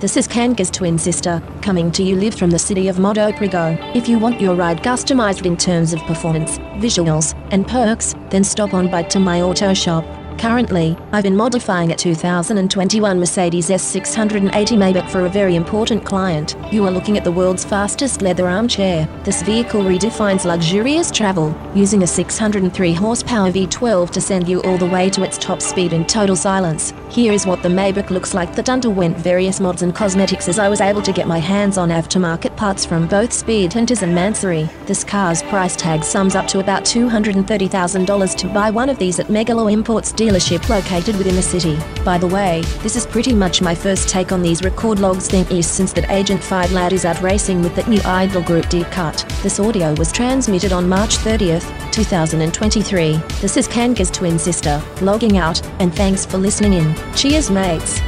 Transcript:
This is Kanga's twin sister, coming to you live from the city of Modo Prego. If you want your ride customized in terms of performance, visuals, and perks, then stop on by to my auto shop. Currently, I've been modifying a 2021 Mercedes S680 Maybach for a very important client. You are looking at the world's fastest leather armchair. This vehicle redefines luxurious travel, using a 603 horsepower V12 to send you all the way to its top speed in total silence. Here is what the Maybach looks like that underwent various mods and cosmetics as I was able to get my hands on aftermarket parts from both Speedhunters and Mansory. This car's price tag sums up to about $230,000 to buy one of these at Megalow Imports dealership located within the city. By the way, this is pretty much my first take on these record logs thing is since that Agent 5 lad is out racing with that new Idol Group deep cut. This audio was transmitted on March 30th, 2023. This is Kanga's twin sister, logging out, and thanks for listening in. Cheers mates.